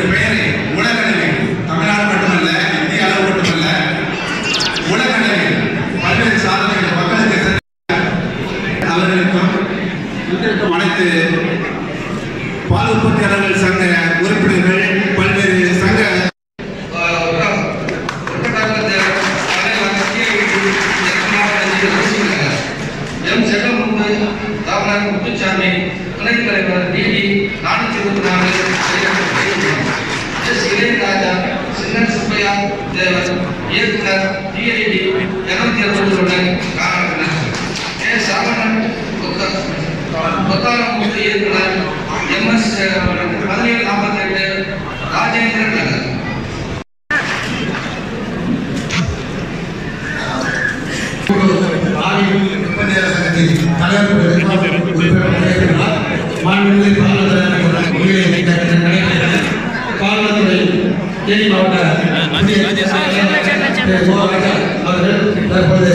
இவரது பெயரை உலகளவில் தமிழ்நாடு மட்டுமல்ல இந்திய அளவு மட்டுமல்ல உலகளவில் பல்வேறு சாதனைகள் மக்களுக்கு அவர்களுக்கும் இன்றைக்கும் அனைத்து பால் உற்பத்தியாளர்கள் சங்க உறுப்பினர்கள் பல்வேறு சங்க எம் ஜெகமுத்து ராமநாதன் முத்துசாமி துணைத் தலைவர் டிடி எம்ஜிஆர் தேவர் இயக்குனர் டிஐடி இருநூத்தி அறுபத்தி ஒன்று காரணம் ஏ சரவணன் கொத்தாரமூர்த்தி இயக்குனர் எம்எஸ் பதினேழு நாற்பத்தெட்டு ராஜேந்திரன் நகர் அவர்கள் தற்போது